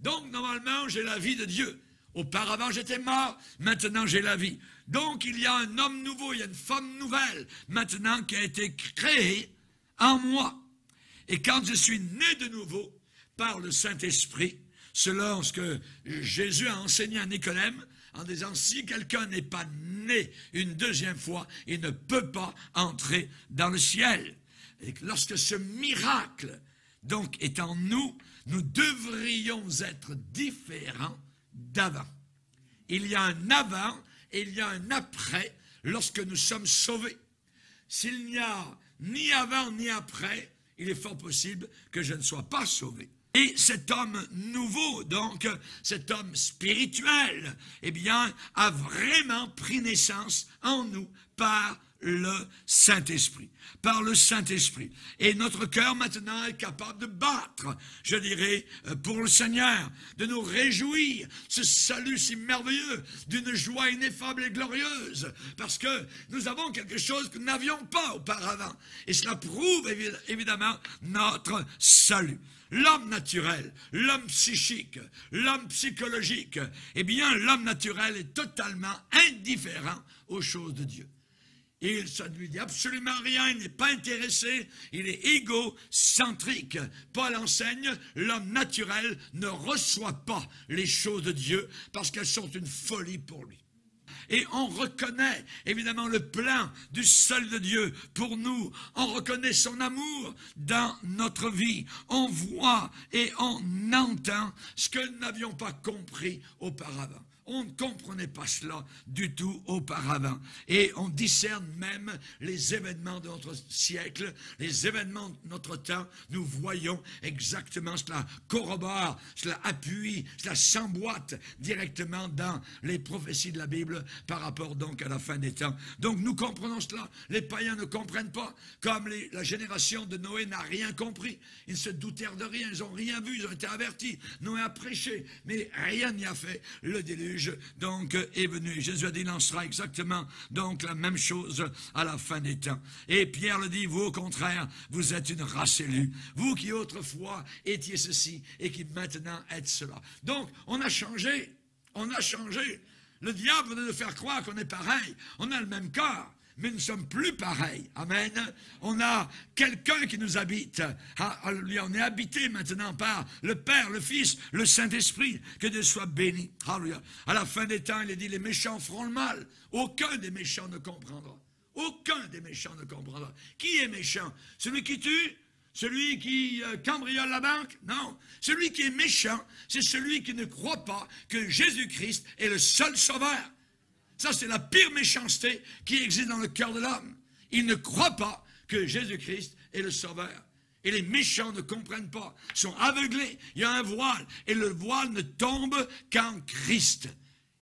Donc, normalement, j'ai la vie de Dieu. Auparavant, j'étais mort, maintenant j'ai la vie. Donc, il y a un homme nouveau, il y a une femme nouvelle, maintenant qui a été créée en moi. Et quand je suis né de nouveau par le Saint-Esprit, selon ce que Jésus a enseigné à Nicodème, en disant si quelqu'un n'est pas né une deuxième fois, il ne peut pas entrer dans le ciel. Et lorsque ce miracle donc en nous, nous devrions être différents d'avant. Il y a un avant et il y a un après lorsque nous sommes sauvés. S'il n'y a ni avant ni après, il est fort possible que je ne sois pas sauvé. Et cet homme nouveau, donc cet homme spirituel, eh bien, a vraiment pris naissance en nous par le Saint-Esprit. Par le Saint-Esprit. Et notre cœur maintenant est capable de battre, je dirais, euh, pour le Seigneur, de nous réjouir, ce salut si merveilleux, d'une joie ineffable et glorieuse, parce que nous avons quelque chose que nous n'avions pas auparavant. Et cela prouve évidemment notre salut l'homme naturel, l'homme psychique, l'homme psychologique, eh bien, l'homme naturel est totalement indifférent aux choses de Dieu. Il, ça ne lui dit absolument rien, il n'est pas intéressé, il est égocentrique. Paul enseigne, l'homme naturel ne reçoit pas les choses de Dieu parce qu'elles sont une folie pour lui. Et on reconnaît évidemment le plan du seul de Dieu pour nous. On reconnaît son amour dans notre vie. On voit et on entend ce que nous n'avions pas compris auparavant. On ne comprenait pas cela du tout auparavant. Et on discerne même les événements de notre siècle, les événements de notre temps. Nous voyons exactement cela corrobore, cela appuie, cela s'emboîte directement dans les prophéties de la Bible par rapport donc à la fin des temps. Donc nous comprenons cela. Les païens ne comprennent pas, comme la génération de Noé n'a rien compris. Ils se doutèrent de rien, ils n'ont rien vu, ils ont été avertis. Noé a prêché, mais rien n'y a fait. Le déluge donc est venu. Jésus a dit, il en sera exactement donc la même chose à la fin des temps. Et Pierre le dit, vous au contraire, vous êtes une race élue. Vous qui autrefois étiez ceci et qui maintenant êtes cela. Donc, on a changé. On a changé. Le diable veut nous faire croire qu'on est pareil. On a le même corps mais nous ne sommes plus pareils. Amen. On a quelqu'un qui nous habite. Ah, on est habité maintenant par le Père, le Fils, le Saint-Esprit. Que Dieu soit béni. Alléluia. À la fin des temps, il est dit, les méchants feront le mal. Aucun des méchants ne comprendra. Aucun des méchants ne comprendra. Qui est méchant? Celui qui tue? Celui qui euh, cambriole la banque? Non. Celui qui est méchant, c'est celui qui ne croit pas que Jésus-Christ est le seul sauveur. Ça, c'est la pire méchanceté qui existe dans le cœur de l'homme. Il ne croit pas que Jésus-Christ est le Sauveur. Et les méchants ne comprennent pas, sont aveuglés. Il y a un voile, et le voile ne tombe qu'en Christ.